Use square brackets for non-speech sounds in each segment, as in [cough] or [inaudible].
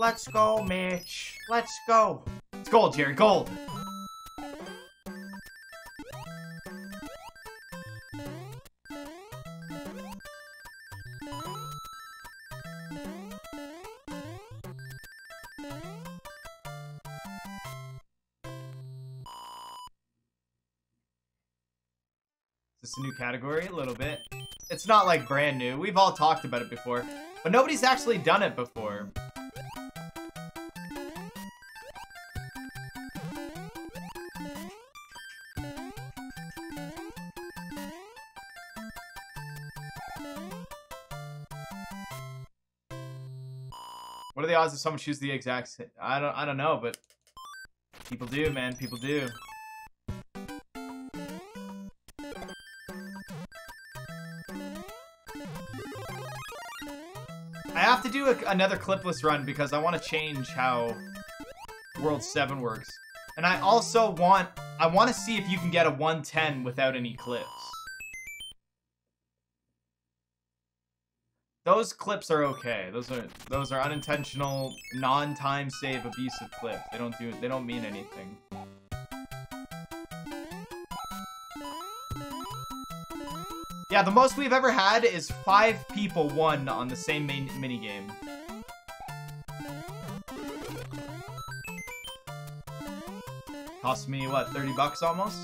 Let's go, Mitch. Let's go. It's gold, Jerry. Gold. Is a new category? A little bit. It's not like brand new. We've all talked about it before. But nobody's actually done it before. Odds that someone chooses the exact same? I don't I don't know, but people do, man. People do. I have to do a, another clipless run because I want to change how World 7 works. And I also want, I want to see if you can get a 110 without any clips. Those clips are okay. Those are those are unintentional, non-time save abusive clips. They don't do they don't mean anything. Yeah, the most we've ever had is five people won on the same main minigame. Cost me, what, 30 bucks almost?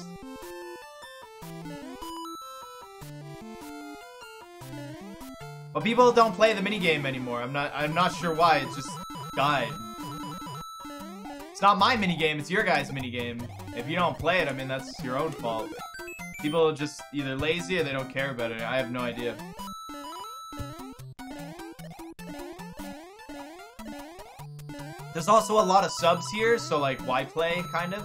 But people don't play the minigame anymore. I'm not I'm not sure why, it just died. It's not my minigame, it's your guys' minigame. If you don't play it, I mean, that's your own fault. People are just either lazy or they don't care about it. I have no idea. There's also a lot of subs here, so like, why play, kind of?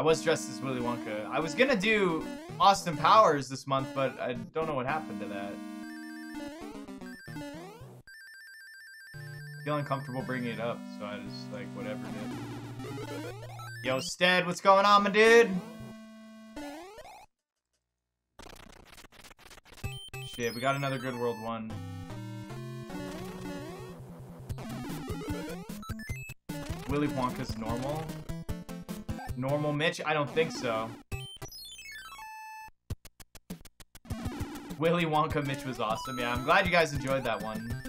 I was dressed as Willy Wonka. I was gonna do Austin Powers this month, but I don't know what happened to that. Feel uncomfortable bringing it up, so I just, like, whatever, dude. Yo, Stead, what's going on, my dude? Shit, we got another Good World 1. Willy Wonka's normal? Normal Mitch? I don't think so. Willy Wonka Mitch was awesome. Yeah, I'm glad you guys enjoyed that one.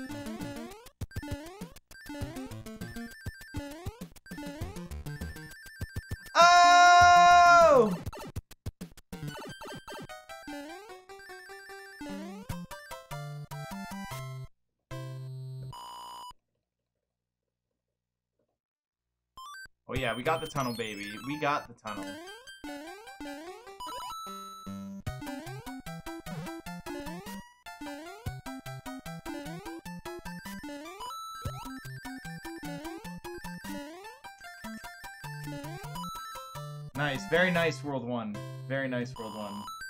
We got the tunnel, baby. We got the tunnel. Nice, very nice World 1. Very nice World 1.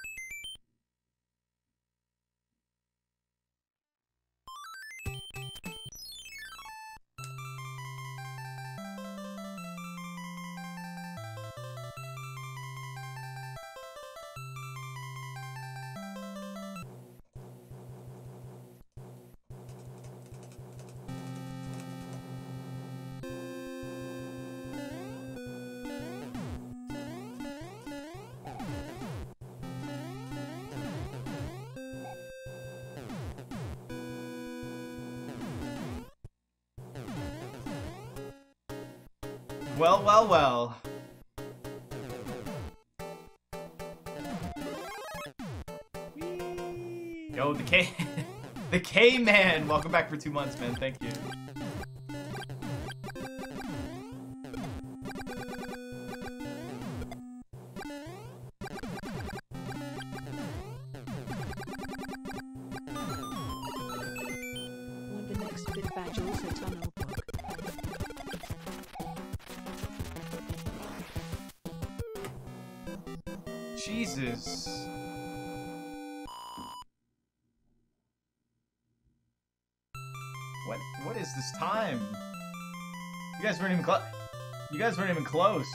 Well, well, well. Yo, the K... [laughs] the K-Man! Welcome back for two months, man. Thank you. Close.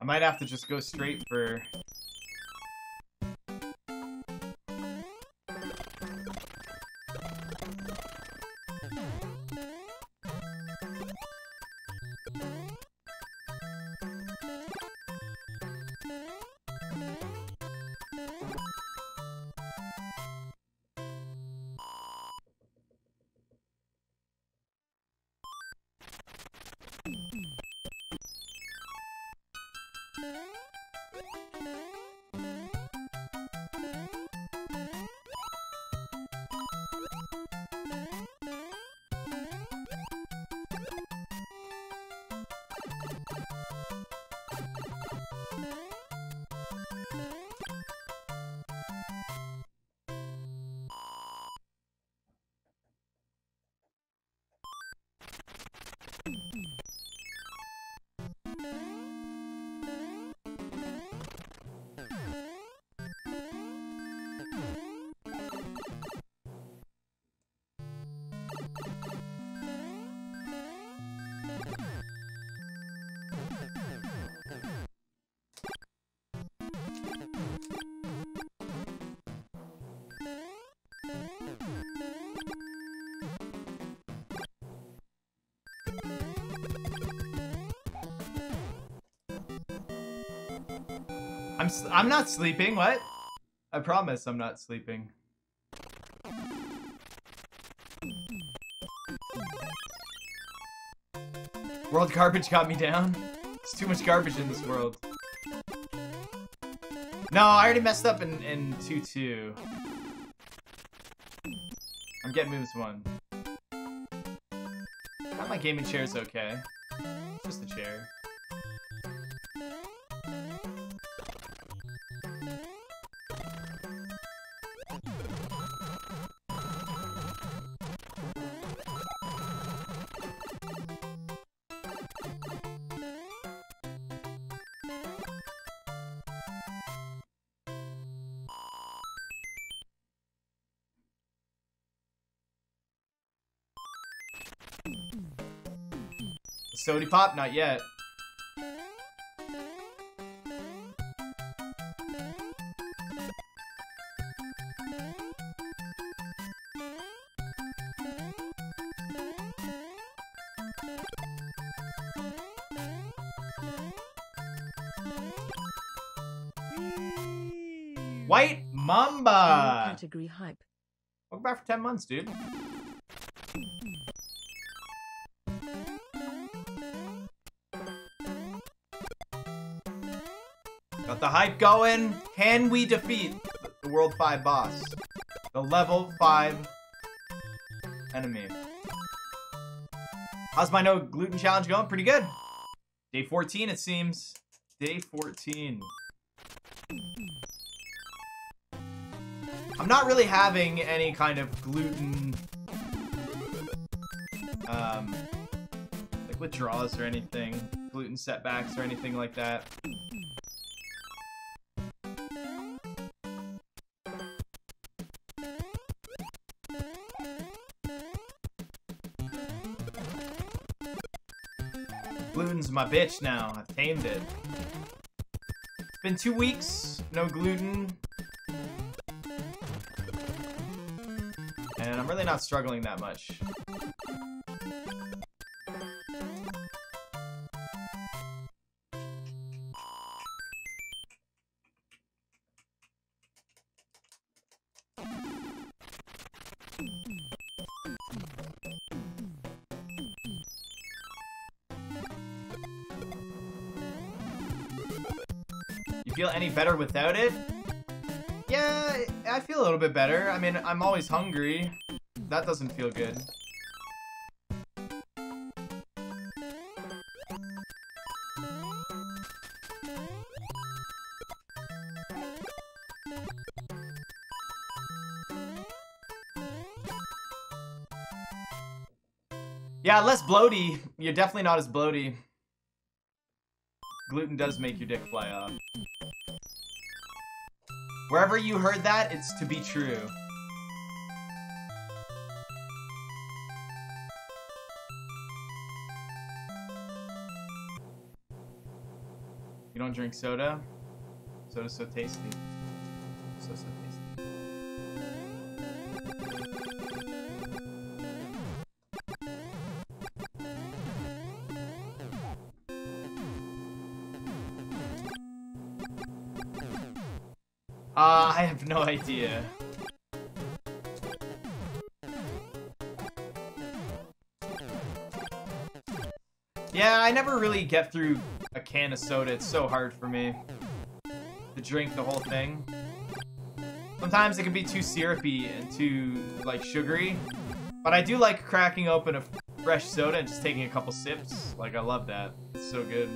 I might have to just go straight for I'm I'm not sleeping. What? I promise I'm not sleeping. World garbage got me down. There's too much garbage in this world. No, I already messed up in in two two. I'm getting moves one. Not my gaming chair is okay. Just the chair. Sody pop? Not yet. White Mamba! category hype. Welcome back for 10 months, dude. The hype going. Can we defeat the World 5 boss? The level 5 enemy. How's my no gluten challenge going? Pretty good. Day 14, it seems. Day 14. I'm not really having any kind of gluten, um, like withdrawals or anything, gluten setbacks or anything like that. My bitch now. I've tamed it. It's been two weeks, no gluten. And I'm really not struggling that much. any better without it? Yeah, I feel a little bit better. I mean, I'm always hungry. That doesn't feel good. Yeah, less bloaty. You're definitely not as bloaty. Gluten does make your dick fly off. Wherever you heard that, it's to be true. You don't drink soda? Soda's so tasty. So, so tasty. No idea. Yeah, I never really get through a can of soda. It's so hard for me to drink the whole thing. Sometimes it can be too syrupy and too, like, sugary. But I do like cracking open a fresh soda and just taking a couple sips. Like, I love that. It's so good.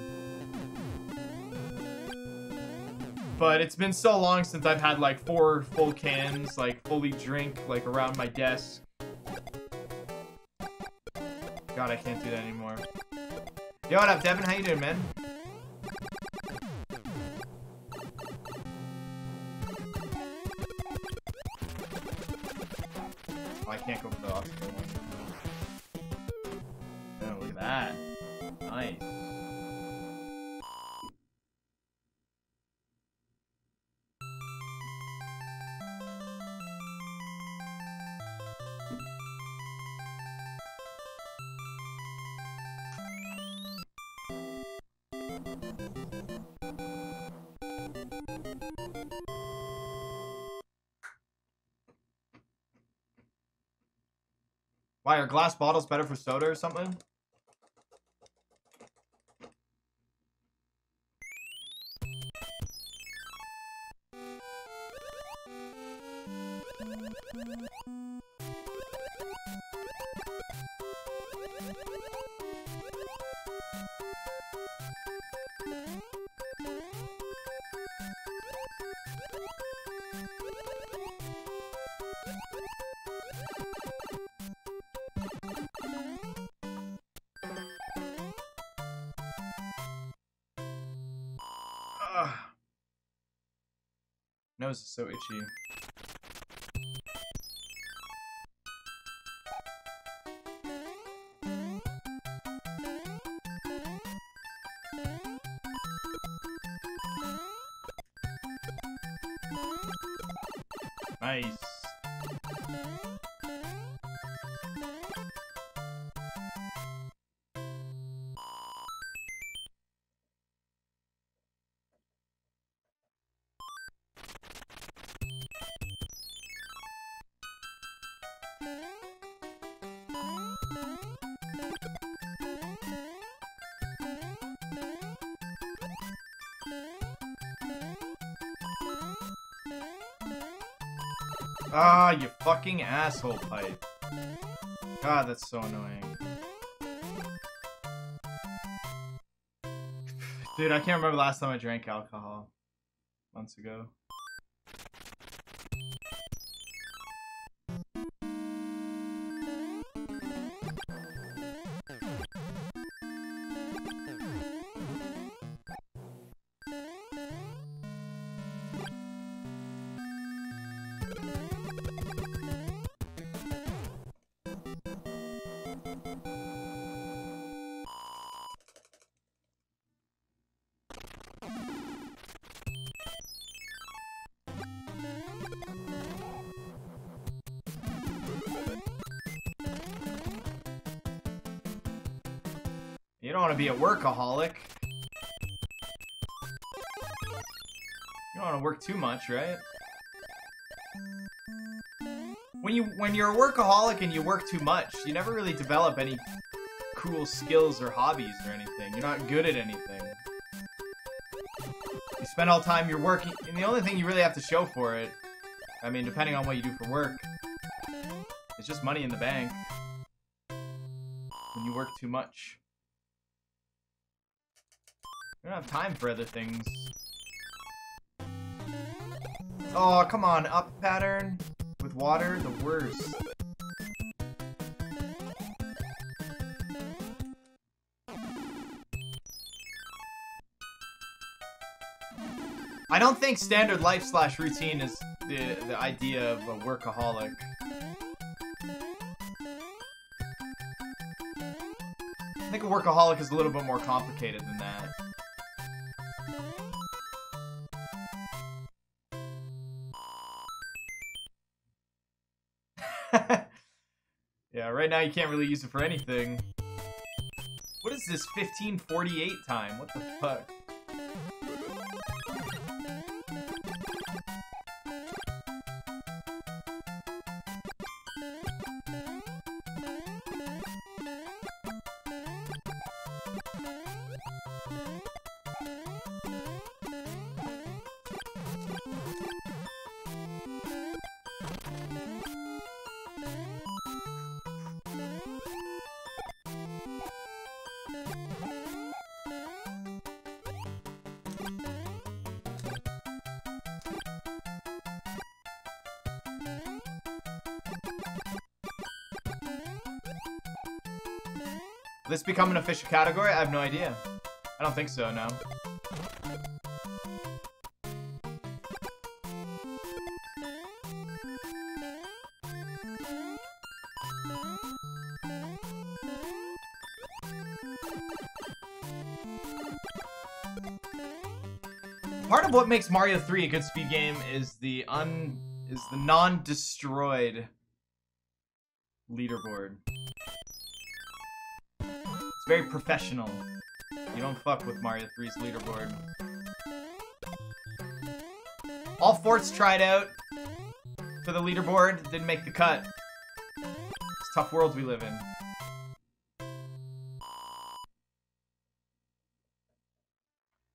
But it's been so long since I've had, like, four full cans, like, fully drink, like, around my desk. God, I can't do that anymore. Yo, what up, Devin? How you doing, man? Oh, I can't go for the one. Oh, look at that. Nice. Why, are glass bottles better for soda or something? Is Ah, you fucking asshole pipe. God, that's so annoying. Dude, I can't remember last time I drank alcohol. Months ago. Be a workaholic. You don't want to work too much, right? When you when you're a workaholic and you work too much, you never really develop any cool skills or hobbies or anything. You're not good at anything. You spend all time you're working, and the only thing you really have to show for it, I mean, depending on what you do for work, it's just money in the bank. When you work too much have time for other things. Oh, come on, up pattern with water, the worst. I don't think standard life slash routine is the, the idea of a workaholic. I think a workaholic is a little bit more complicated than that. Now you can't really use it for anything. What is this 1548 time? What the fuck? This become an official category? I have no idea. I don't think so, no. Part of what makes Mario 3 a good speed game is the un is the non-destroyed leaderboard. Very professional. You don't fuck with Mario 3's leaderboard. All forts tried out for the leaderboard, didn't make the cut. It's tough world we live in.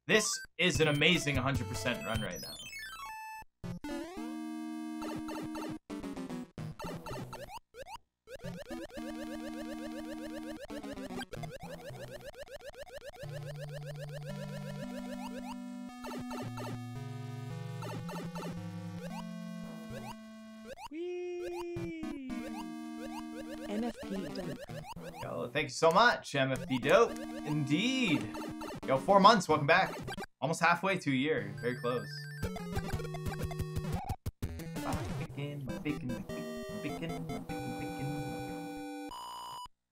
This is an amazing 100% run right now. So much, MFP Dope. Indeed. Yo, four months. Welcome back. Almost halfway to a year. Very close.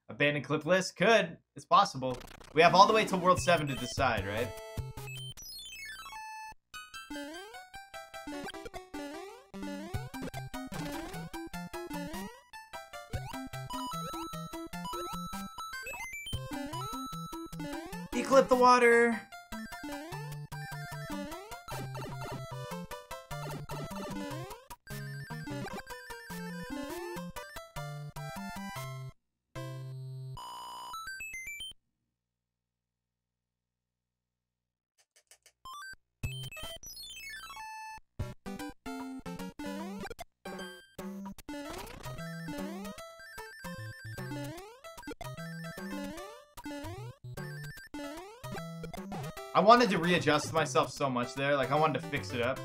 Abandoned clipless? Could. It's possible. We have all the way to World 7 to decide, right? The water. Wanted to readjust myself so much there. Like, I wanted to fix it up.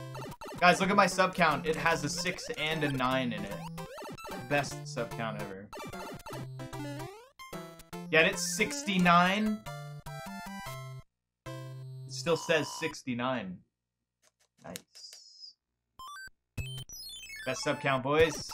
Guys, look at my sub count. It has a 6 and a 9 in it. Best sub count ever. Get it's 69? It still says 69. Nice. Best sub count, boys.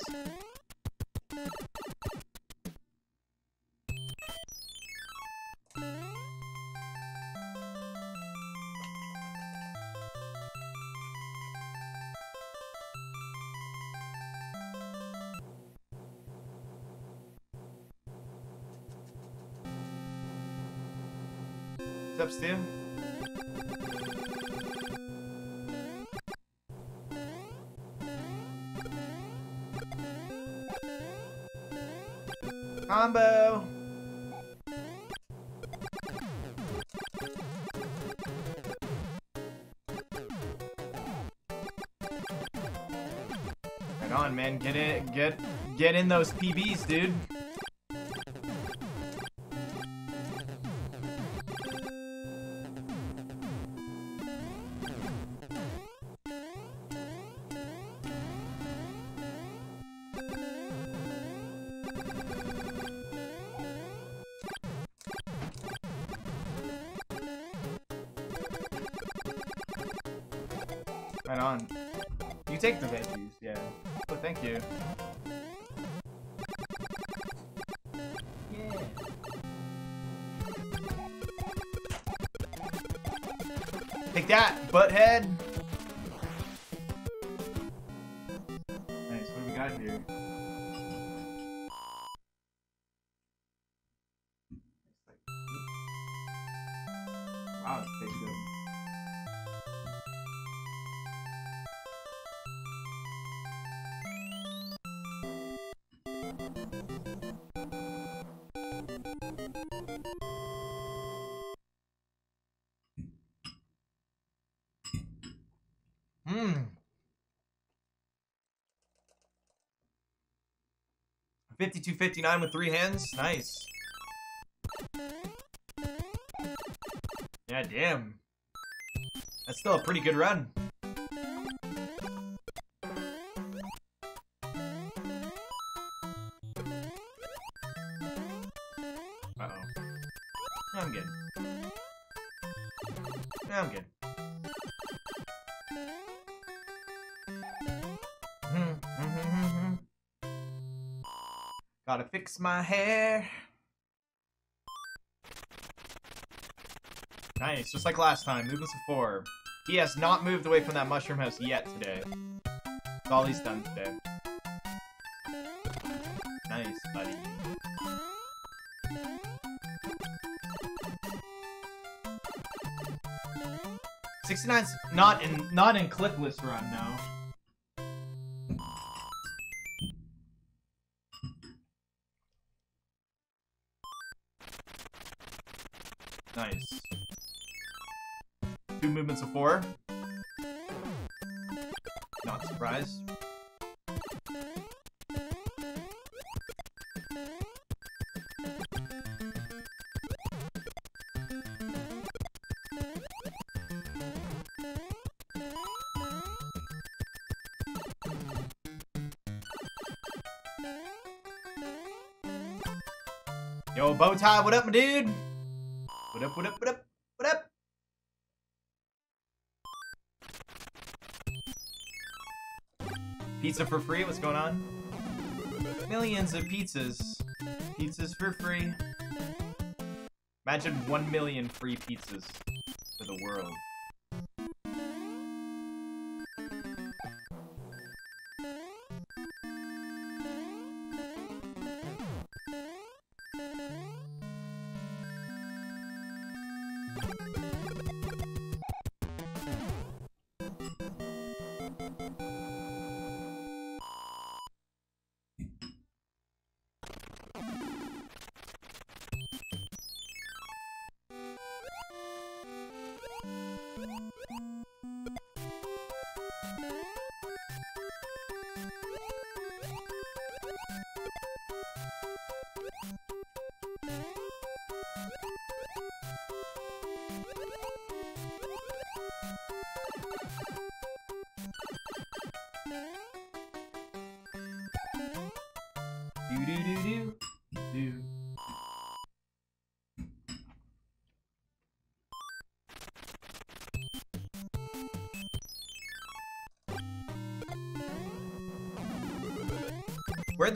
Up, Combo! Right on, man. Get it. Get get in those PBs, dude. Right on. You take the veggies, yeah. Oh, thank you. Yeah. Take that, butthead! 52.59 with three hands. Nice. Yeah, damn. That's still a pretty good run. Fix my hair. Nice, just like last time. Movements of four. He has not moved away from that mushroom house yet today. That's all he's done today. Nice, buddy. Sixty-nine's not in not in clipless run now. Yo, Bowtie, what up, my dude? What up, what up, what up, what up? Pizza for free, what's going on? Millions of pizzas. Pizzas for free. Imagine one million free pizzas for the world.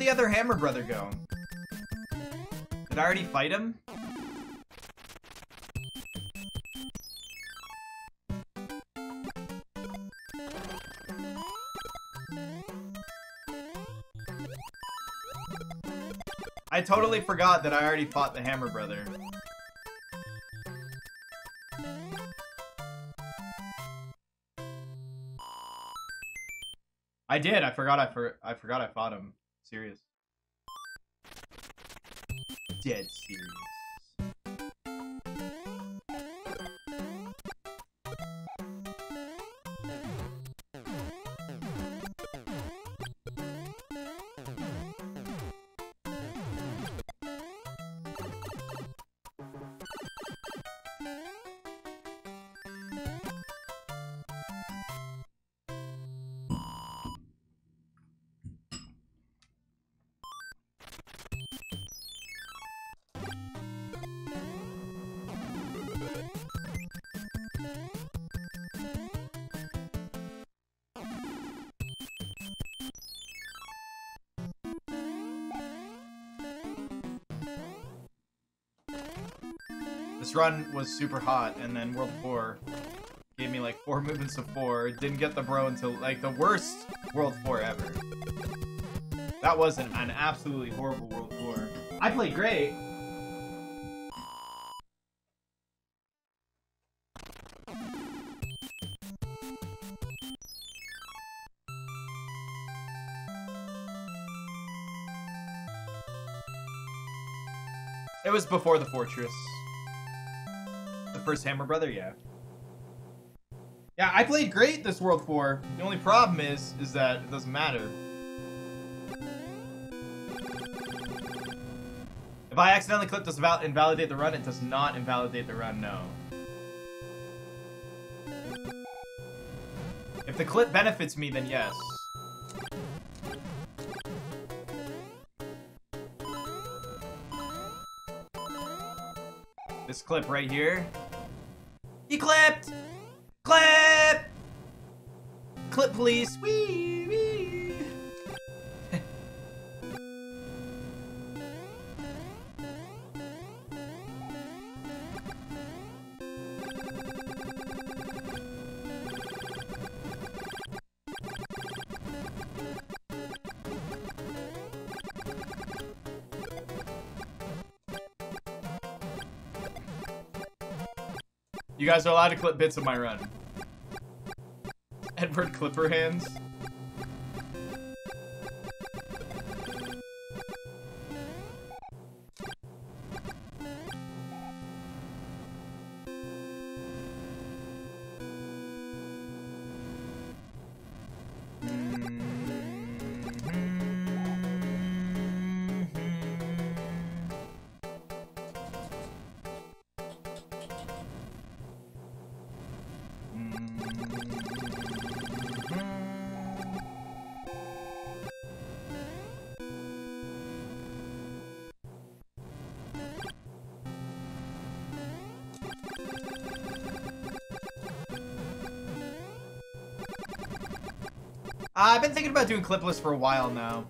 The other Hammer Brother go? Did I already fight him? I totally forgot that I already fought the Hammer Brother. I did. I forgot. I for. I forgot. I fought him serious. Dead serious. This run was super hot, and then World 4 gave me like four [laughs] movements of four. Didn't get the bro until like the worst World 4 ever. That was an, an absolutely horrible World 4. I played great. It was before the fortress. First Hammer Brother, yeah. Yeah, I played great this World 4. The only problem is, is that it doesn't matter. If I accidentally clip, this val invalidate the run, it does not invalidate the run, no. If the clip benefits me, then yes. This clip right here. Clipped! Clip! Clip, please. Wee, guys are allowed to clip bits of my run. Edward Clipper hands. Uh, I've been thinking about doing clipless for a while now.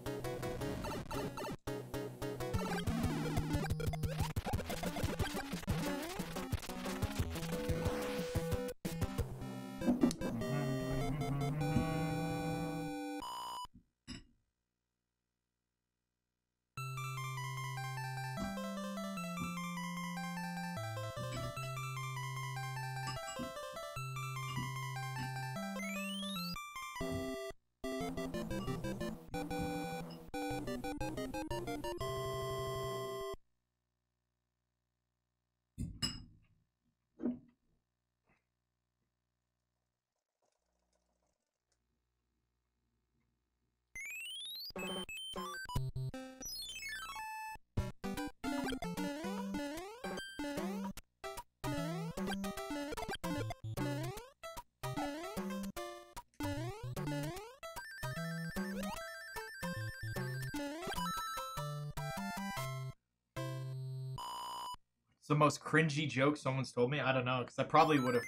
Most cringy joke someone's told me. I don't know, because I probably would have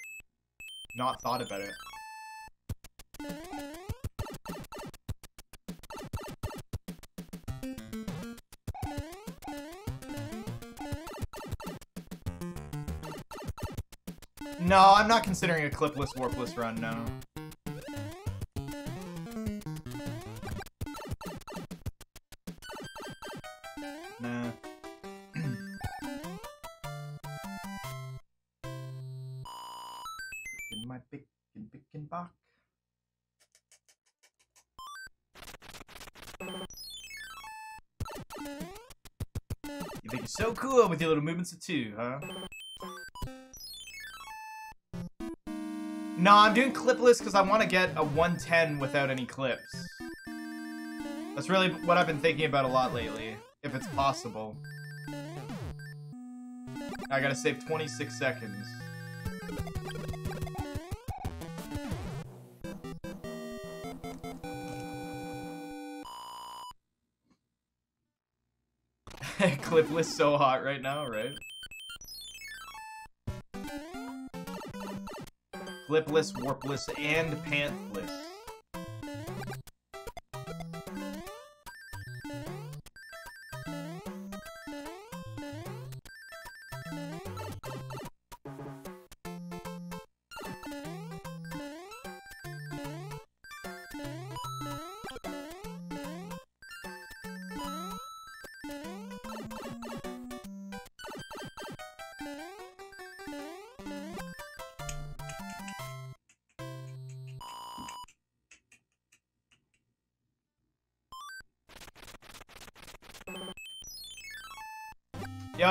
not thought about it. No, I'm not considering a clipless, warpless run, no. Nah. Think you're so cool with your little movements of two, huh? No, I'm doing clipless because I want to get a 110 without any clips. That's really what I've been thinking about a lot lately, if it's possible. I gotta save 26 seconds. Clipless so hot right now, right? Clipless, warpless, and panthless.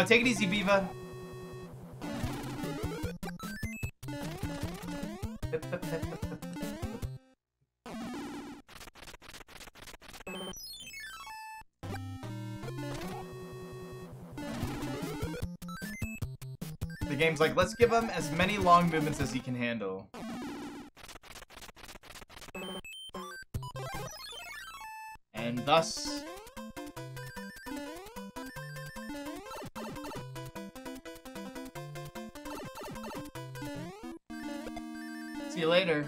Take it easy, Viva. The game's like, let's give him as many long movements as he can handle. And thus... later.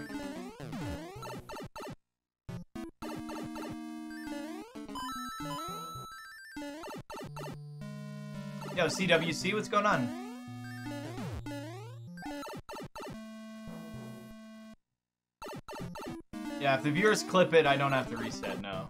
Yo, CWC, what's going on? Yeah, if the viewers clip it, I don't have to reset, no.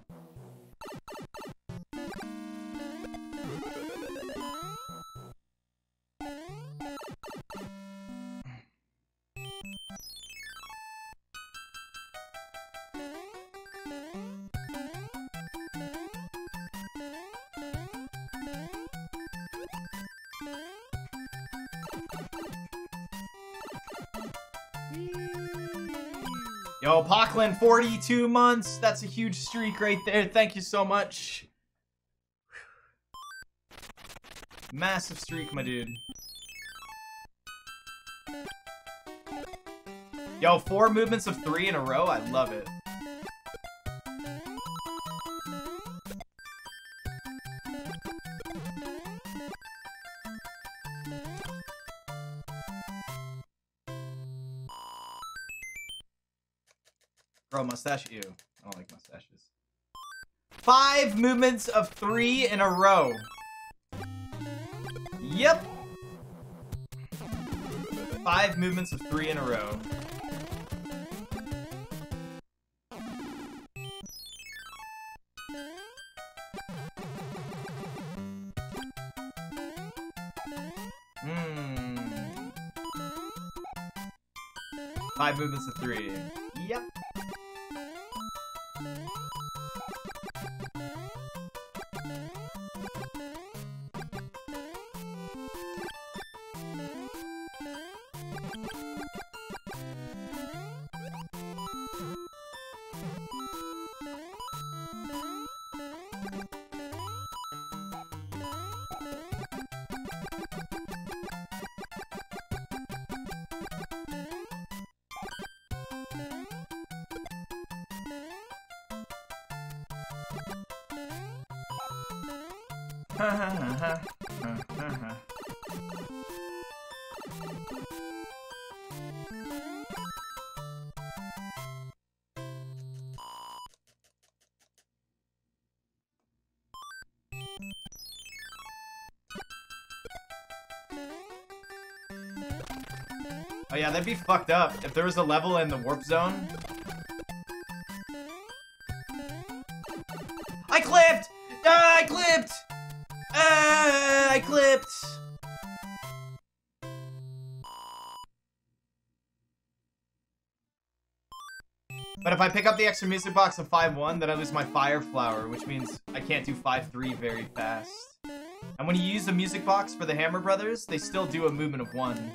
Pockland, 42 months. That's a huge streak right there. Thank you so much. Massive streak, my dude. Yo, four movements of three in a row. I love it. Mustache, ew. I don't like mustaches. Five movements of three in a row. Yep. Five movements of three in a row. Hmm. Five movements of three. Oh yeah, that'd be fucked up. If there was a level in the warp zone. I clipped! Ah, I clipped! Ah, I clipped! But if I pick up the extra music box of 5-1, then I lose my fire flower, which means I can't do 5-3 very fast. And when you use the music box for the Hammer Brothers, they still do a movement of 1.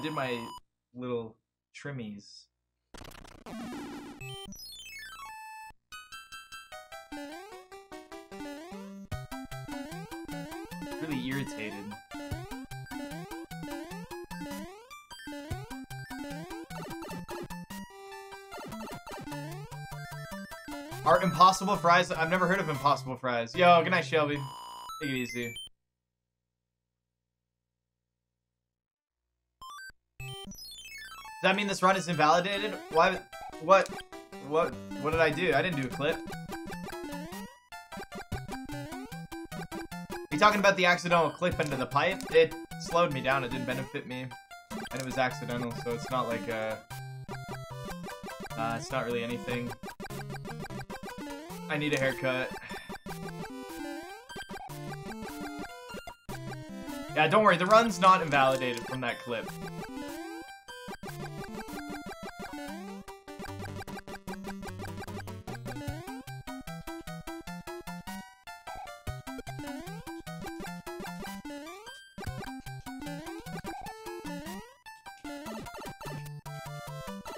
Did my little trimmies. Really irritated. Are Impossible Fries? I've never heard of Impossible Fries. Yo, good night, Shelby. Take it easy. that mean this run is invalidated? Why? What? What? What did I do? I didn't do a clip. You talking about the accidental clip into the pipe? It slowed me down. It didn't benefit me, and it was accidental, so it's not like uh, uh it's not really anything. I need a haircut. Yeah, don't worry. The run's not invalidated from that clip.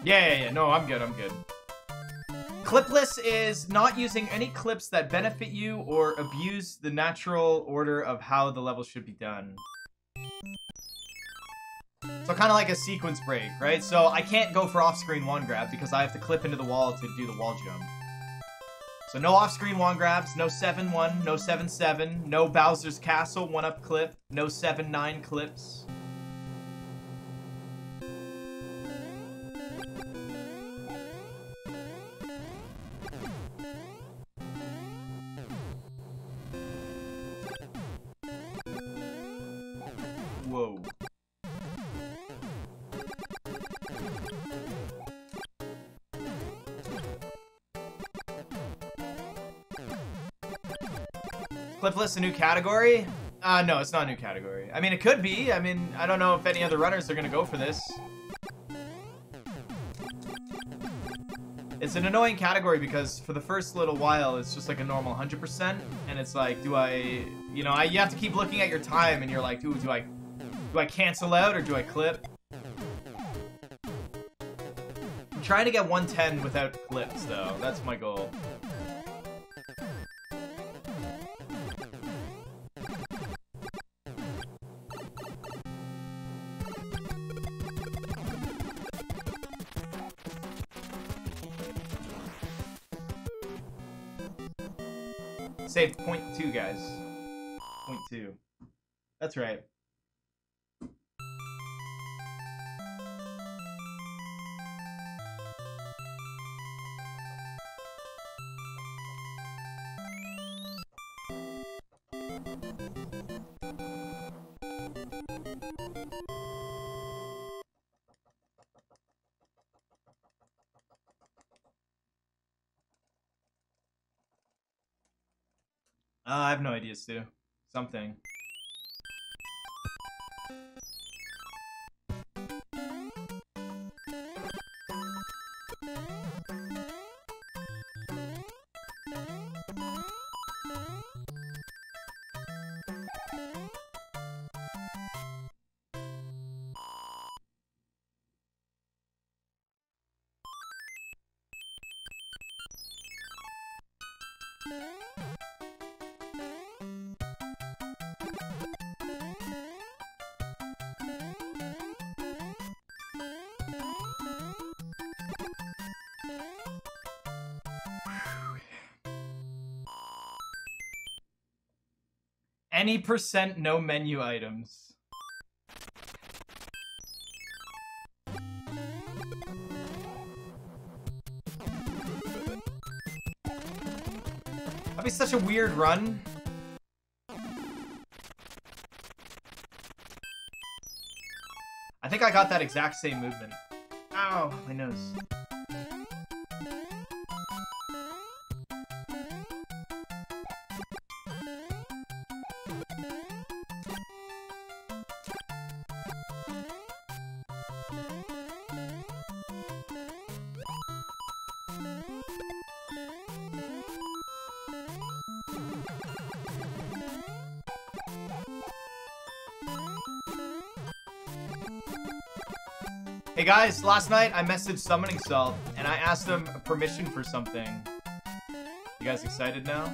Yeah, yeah, yeah. No, I'm good. I'm good. Clipless is not using any clips that benefit you or abuse the natural order of how the level should be done. So kind of like a sequence break, right? So I can't go for off-screen wand grab because I have to clip into the wall to do the wall jump. So no off-screen wand grabs, no 7-1, no 7-7, no Bowser's Castle one-up clip, no 7-9 clips. Clipless a new category? Uh, no, it's not a new category. I mean, it could be. I mean, I don't know if any other runners are gonna go for this. It's an annoying category because for the first little while, it's just like a normal 100%, and it's like, do I, you know, I, you have to keep looking at your time, and you're like, ooh, do I, do I cancel out or do I clip? I'm trying to get 110 without clips, though. That's my goal. That's right. Uh, I have no idea, Stu. Something. Yeah. Any percent no menu items. That'd be such a weird run. I think I got that exact same movement. Ow, my nose. Hey guys, last night I messaged Summoning Salt and I asked him permission for something. You guys excited now?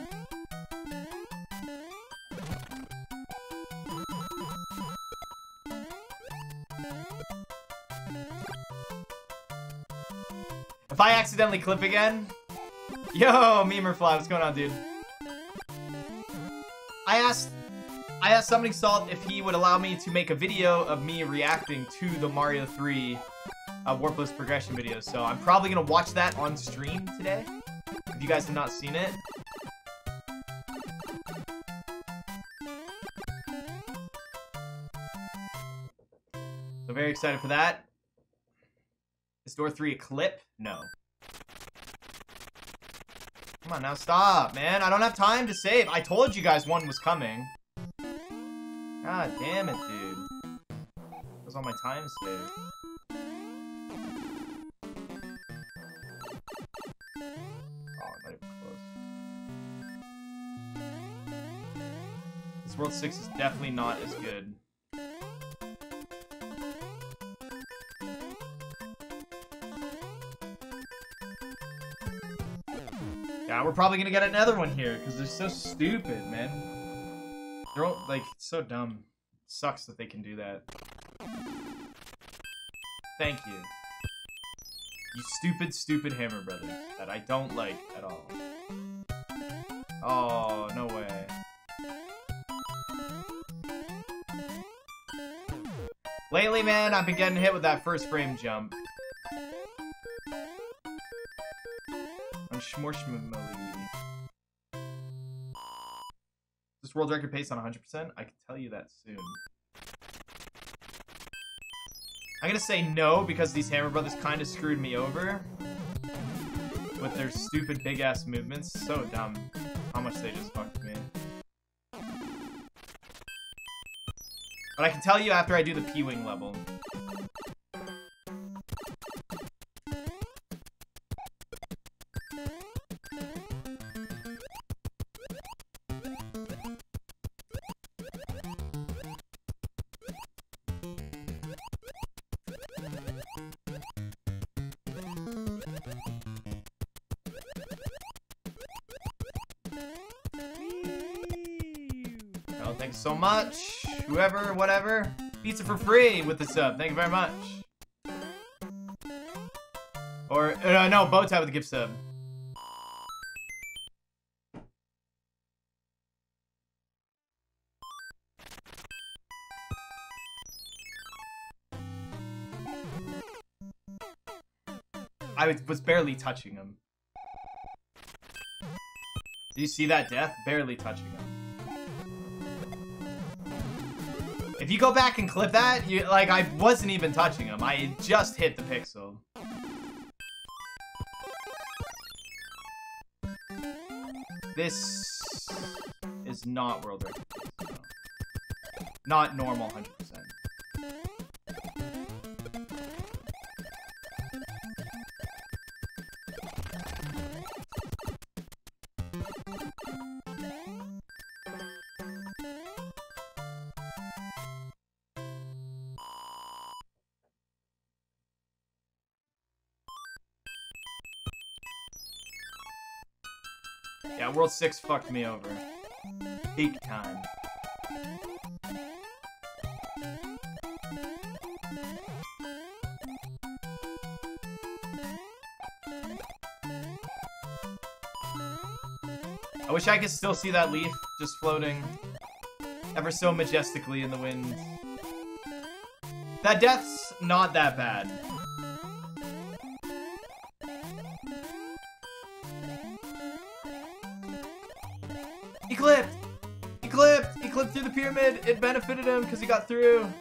If I accidentally clip again, yo, Memerfly, what's going on, dude? I asked I asked Summoning Salt if he would allow me to make a video of me reacting to the Mario 3 uh, progression video. So I'm probably going to watch that on stream today. If you guys have not seen it. So very excited for that. Is door 3 a clip? No. Come on now, stop, man. I don't have time to save. I told you guys one was coming. God damn it, dude. That was all my time saved? World 6 is definitely not as good. Yeah, we're probably gonna get another one here because they're so stupid, man. They're all, like so dumb. Sucks that they can do that. Thank you. You stupid, stupid Hammer Brothers that I don't like at all. Oh, no way. Lately, man, I've been getting hit with that first frame jump. On Schmorshmamoli. This world record pace on 100%? I can tell you that soon. I'm gonna say no because these Hammer Brothers kind of screwed me over with their stupid big ass movements. So dumb how much they just fucked me. But I can tell you after I do the P-Wing level. Pizza for free with the sub. Thank you very much. Or, uh, no, Bowtie with the gift sub. I was barely touching him. Do you see that death? Barely touching him. If you go back and clip that, you like I wasn't even touching him. I just hit the pixel. This is not world record. no. Not normal 100%. World 6 fucked me over. Big time. I wish I could still see that leaf just floating ever so majestically in the wind. That death's not that bad. Got through.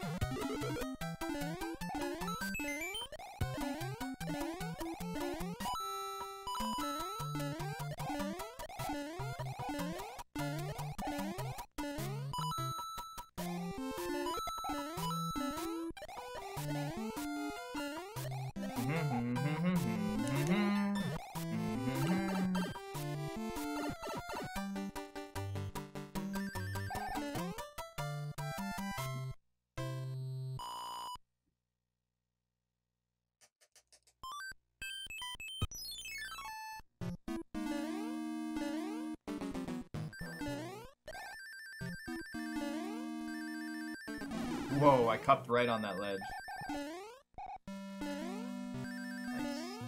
Cupped right on that ledge. Nice.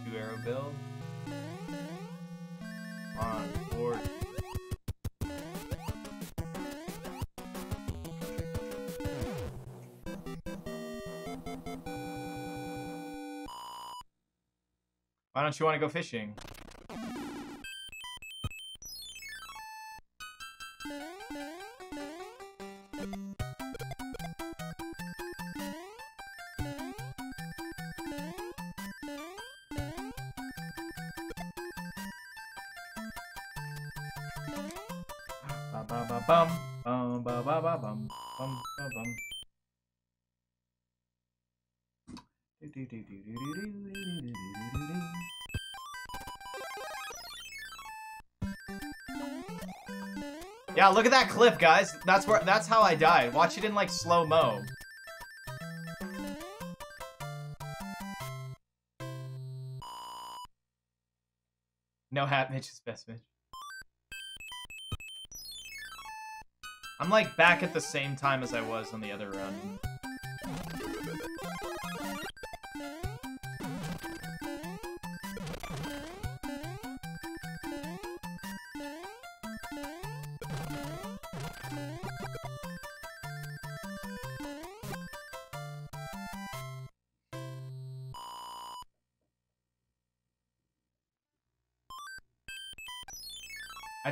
Two arrow build. On board. Why don't you want to go fishing? Yeah, look at that clip, guys. That's where that's how I died. Watch it in like slow mo. No hat Mitch is best Mitch. I'm like back at the same time as I was on the other run.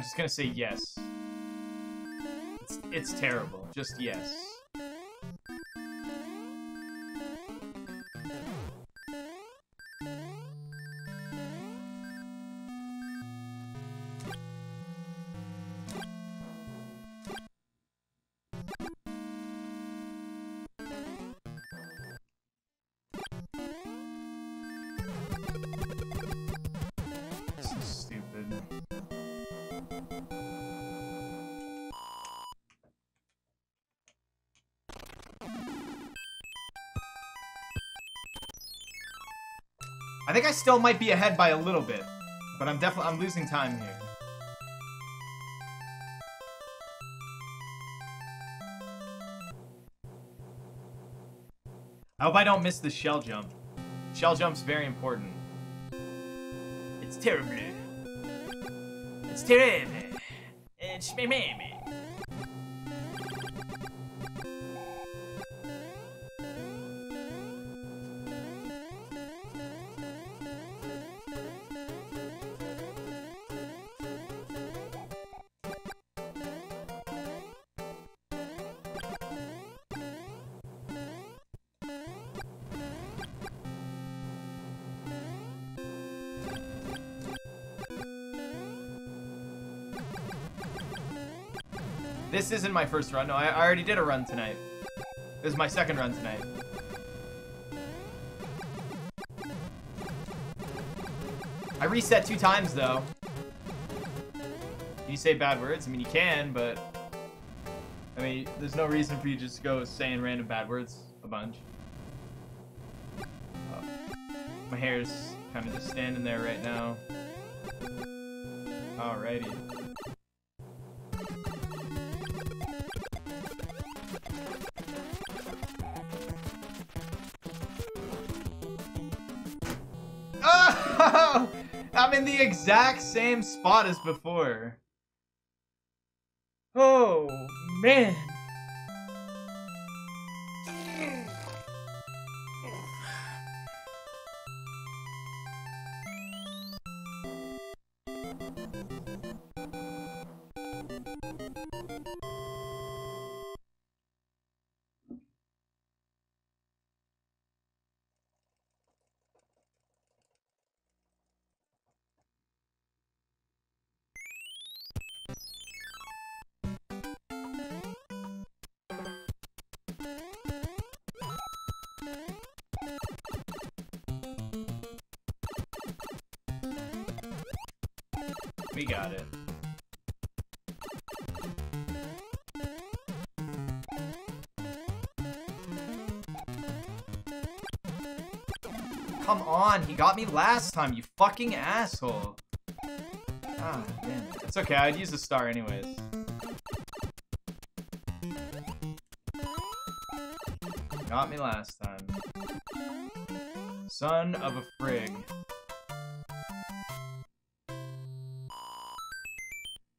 Just gonna say yes. It's, it's terrible. Just yes. Still might be ahead by a little bit, but I'm definitely I'm losing time here. I hope I don't miss the shell jump. Shell jump's very important. It's terrible. It's terrible. It's me me me. This isn't my first run. No, I, already did a run tonight. This is my second run tonight. I reset two times, though. Can you say bad words? I mean, you can, but... I mean, there's no reason for you to just go saying random bad words a bunch. Uh, my hair's kind of just standing there right now. Alrighty. Exact same spot as before. Got it. Come on, he got me last time, you fucking asshole. Ah, damn it. It's okay, I'd use a star anyways. Got me last time. Son of a frig.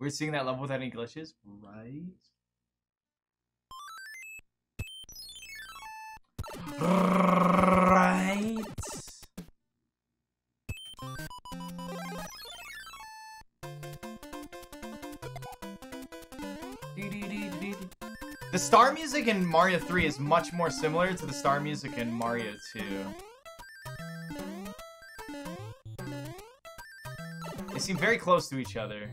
We're seeing that level without any glitches, right? Right. The star music in Mario 3 is much more similar to the star music in Mario 2. They seem very close to each other.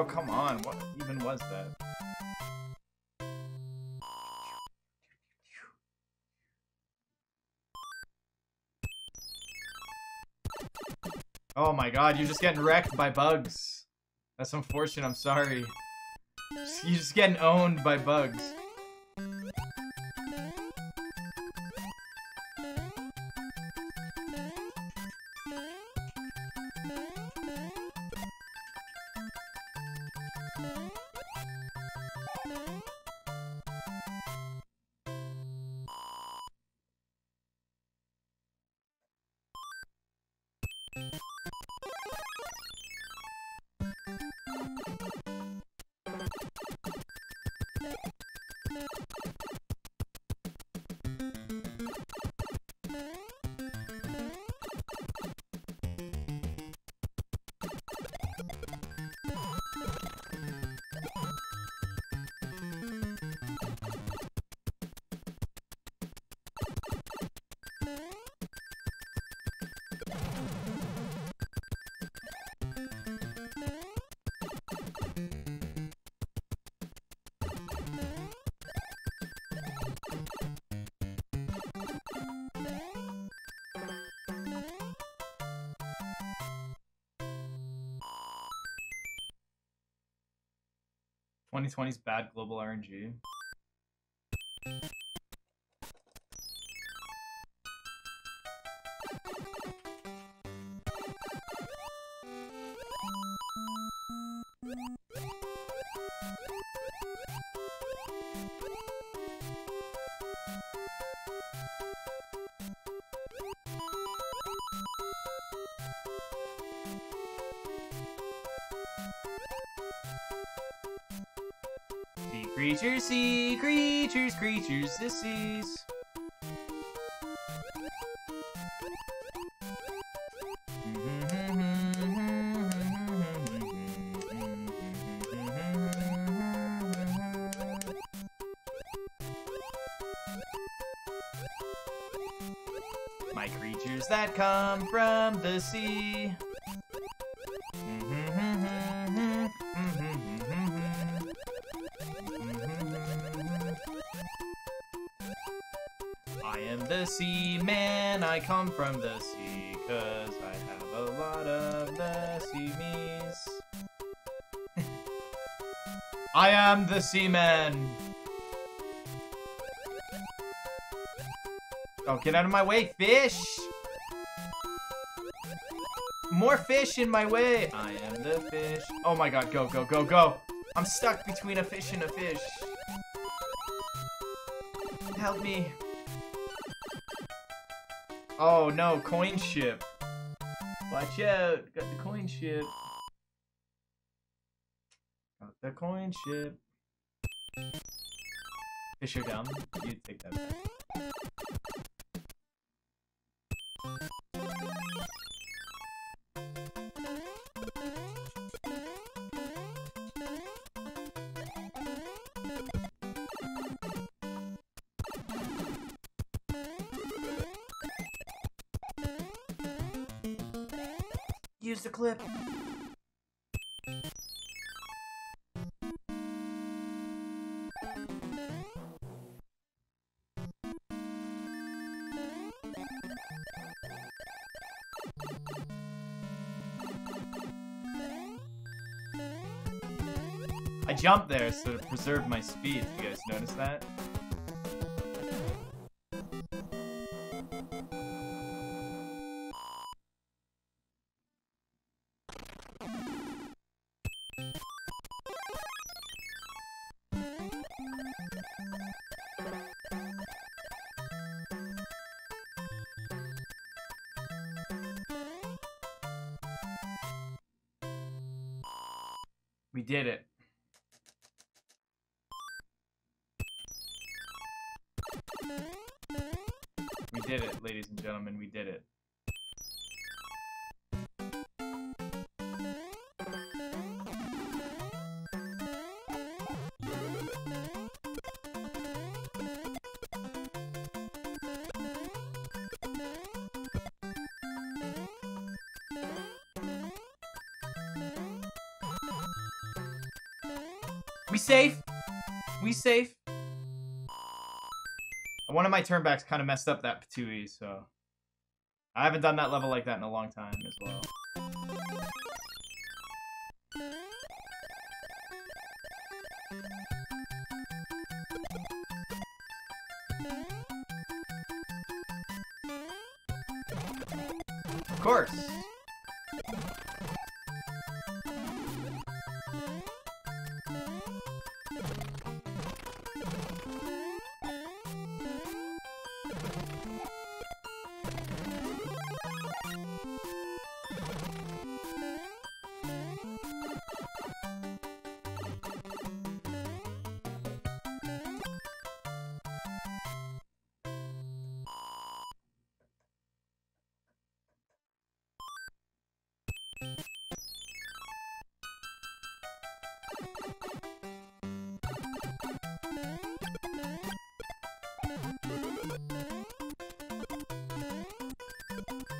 Oh, come on. What even was that? Oh my god, you're just getting wrecked by bugs. That's unfortunate, I'm sorry. You're just getting owned by bugs. Twenty twenty's bad global RNG. Creatures, creatures, sissies. My creatures that come from the sea. I come from the sea, cause I have a lot of the sea me's. I am the seaman. Oh, get out of my way, fish! More fish in my way! I am the fish. Oh my god, go, go, go, go! I'm stuck between a fish and a fish. Help me. Oh no, coin ship. Watch out, got the coin ship. Got the coin ship. Fish are dumb. You take that back. Use the clip. I jumped there so to preserve my speed. if You guys notice that? Turnbacks kind of messed up that Ptooie, so... I haven't done that level like that in a long time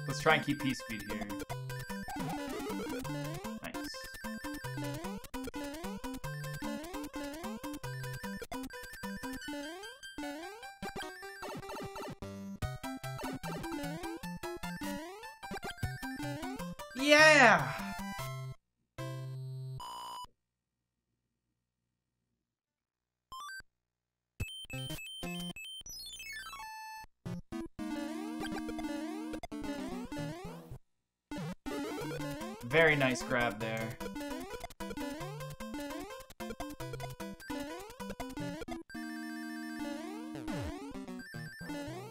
Let's try and keep P speed here. Nice grab there.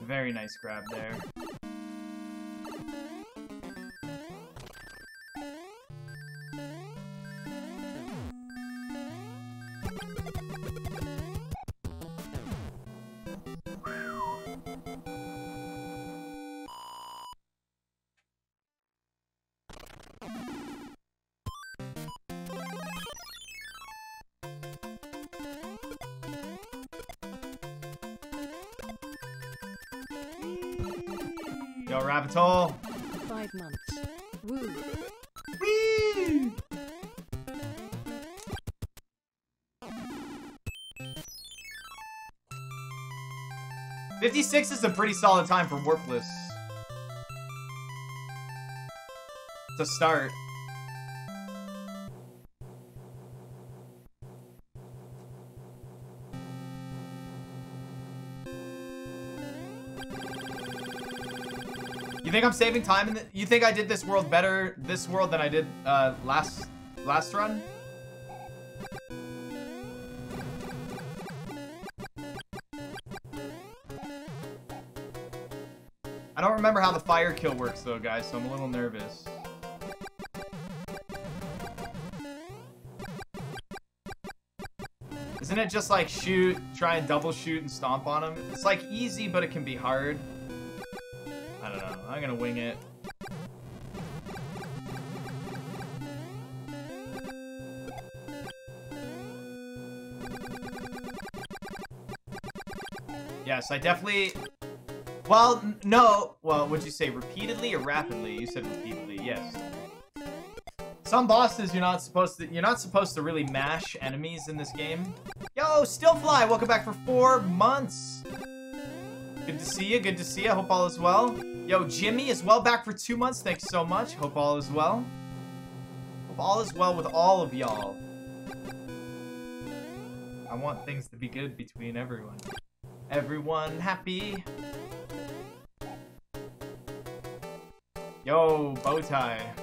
Very nice grab there. Yo, Rabbitole. Five months. Woo. Whee! Fifty-six is a pretty solid time for Warpless. To start. You think I'm saving time in the, you think I did this world better this world than I did uh last last run? I don't remember how the fire kill works though, guys, so I'm a little nervous. Isn't it just like shoot, try and double shoot and stomp on him? It's like easy, but it can be hard. Wing it. Yes, I definitely... Well, no. Well, would you say repeatedly or rapidly? You said repeatedly, yes. Some bosses you're not supposed to you're not supposed to really mash enemies in this game. Yo, Stillfly, welcome back for four months. Good to see you, good to see you. I Hope all is well. Yo, Jimmy is well back for two months. Thanks so much. Hope all is well. Hope all is well with all of y'all. I want things to be good between everyone. Everyone happy. Yo, Bowtie. Pretty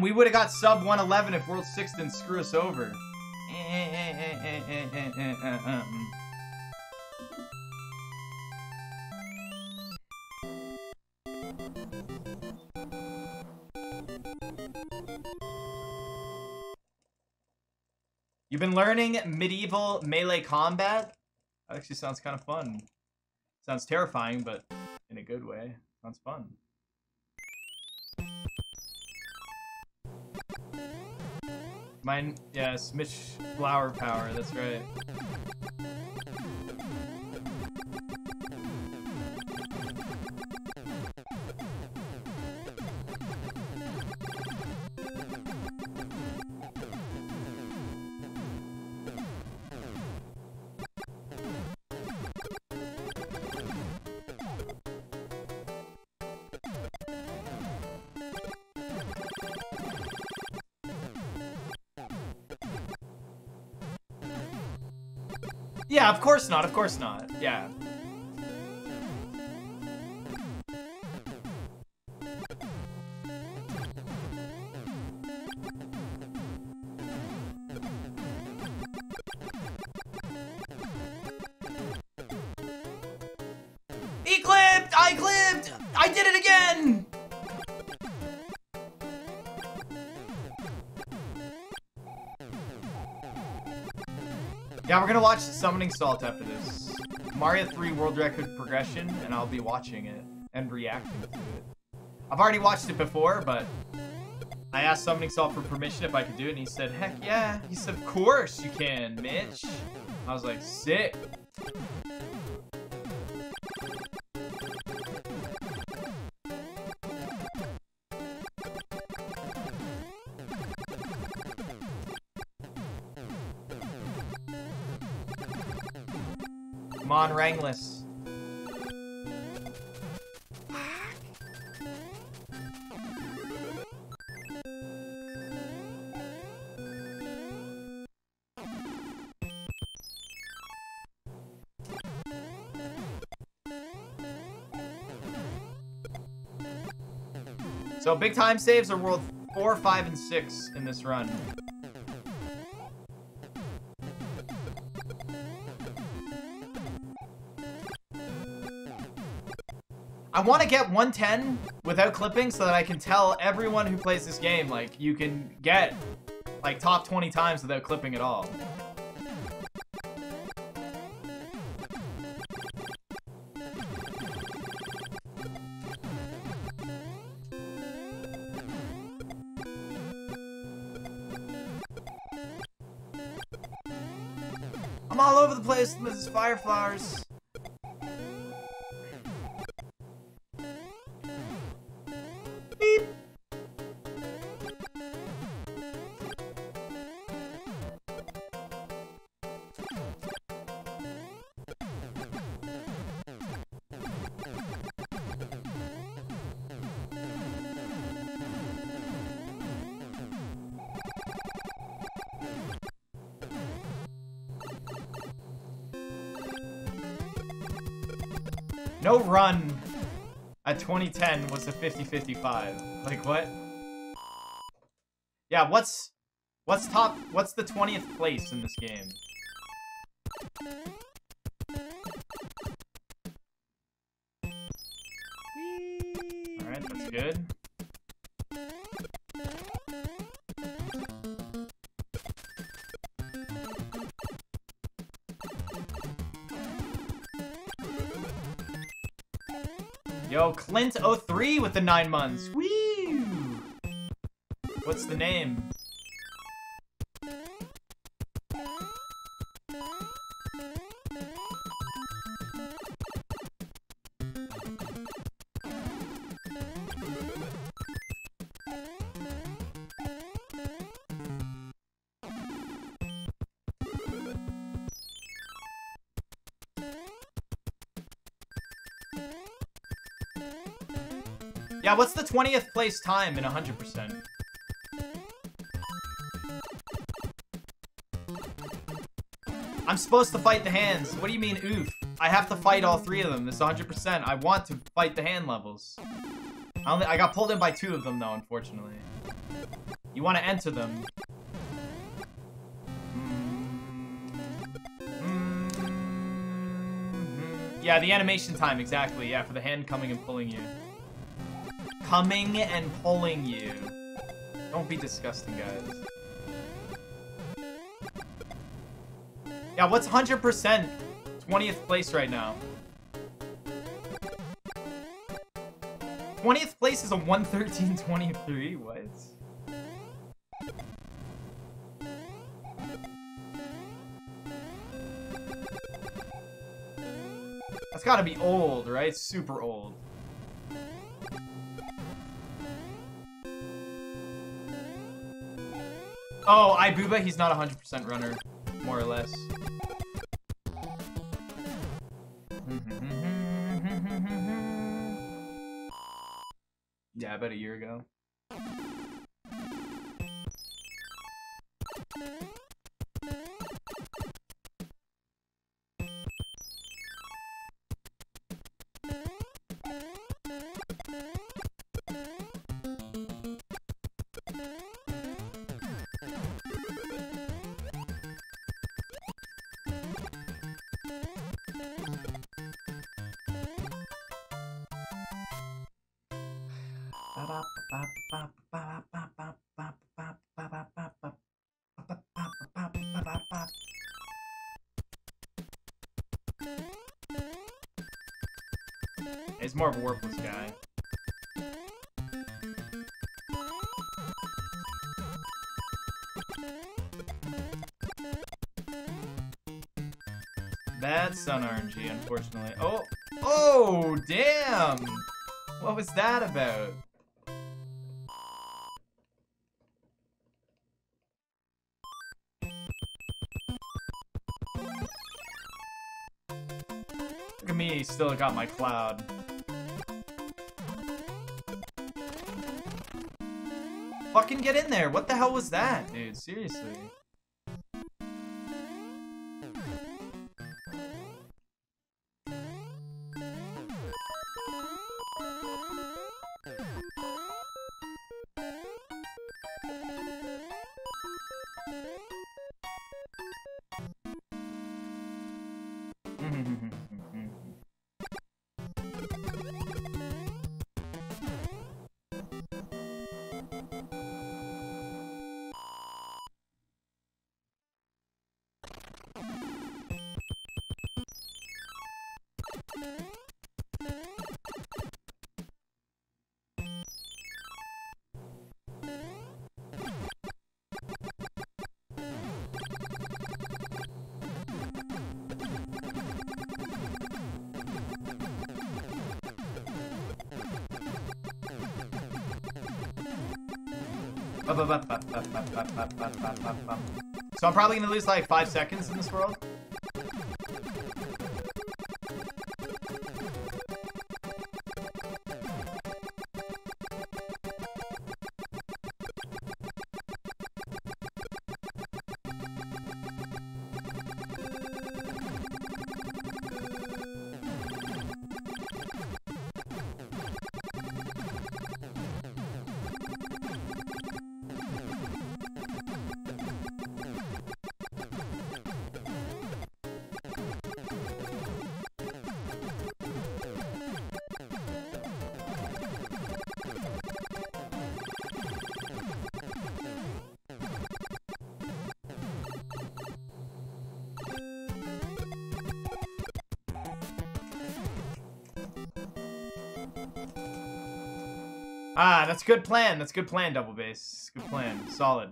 Damn, we would have got sub 111 if World 6 didn't screw us over. You've been learning medieval melee combat? That actually sounds kind of fun. Sounds terrifying, but in a good way. Sounds fun. Mine, yes, Mitch Flower Power, that's right. Of course not, of course not. Yeah. Yeah, we're gonna watch Summoning Salt after this. Mario 3 World Record Progression, and I'll be watching it and reacting to it. I've already watched it before, but I asked Summoning Salt for permission if I could do it, and he said, heck yeah. He said, of course you can, Mitch. I was like, sick. Rangless. So big time saves are world 4, 5, and 6 in this run. I want to get 110 without clipping so that I can tell everyone who plays this game, like, you can get, like, top 20 times without clipping at all. I'm all over the place with Mrs. Fireflowers. Run at 2010 was a 50-55. Like what? Yeah, what's what's top what's the 20th place in this game? Flint03 with the nine months. Whee! What's the name? What's the 20th place time in 100%? I'm supposed to fight the hands. What do you mean, oof? I have to fight all three of them. This 100%. I want to fight the hand levels. I, only, I got pulled in by two of them, though, unfortunately. You want to enter them. Mm-hmm. Mm-hmm. Yeah, the animation time, exactly. Yeah, for the hand coming and pulling you. Coming and pulling you. Don't be disgusting, guys. Yeah, what's 100%? 20th place right now. 20th place is a 113.23. What? That's gotta be old, right? Super old. Oh, Ibuba, he's not a 100% runner, more or less. [laughs] yeah, about a year ago. More of a warpless guy. That's Sun RNG, unfortunately. Oh! Oh, damn! What was that about? Look at me, still got my cloud. Fucking get in there! What the hell was that, dude? Seriously. So I'm probably gonna lose like five seconds in this world. That's a good plan. That's a good plan, Double Bass. Good plan. Solid.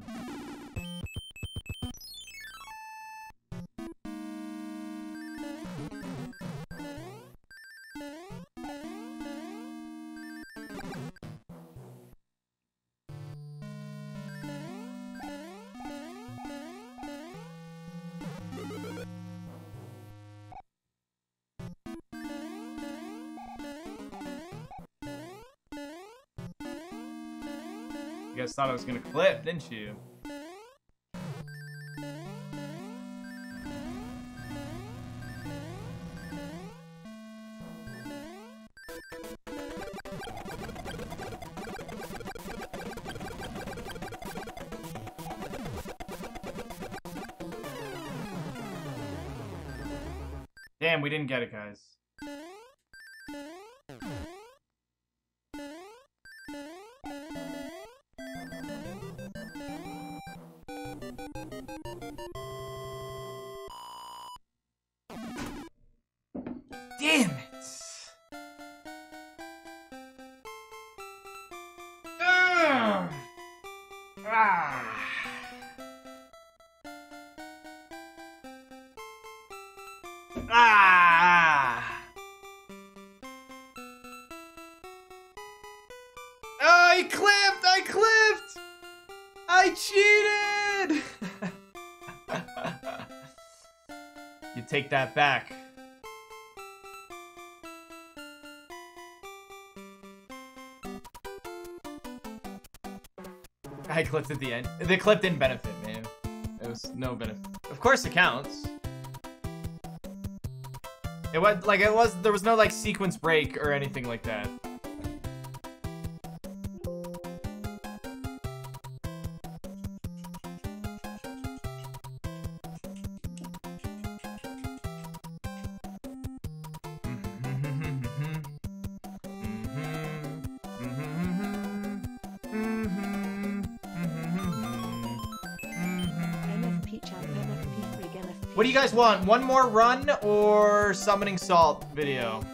You guys thought I was gonna clip, didn't you? Damn, we didn't get it, guys. Take that back. I clipped at the end. The clip didn't benefit, man. It was no benefit. Of course it counts. It was like it was there was no like sequence break or anything like that. Guys want? One more run or summoning salt video?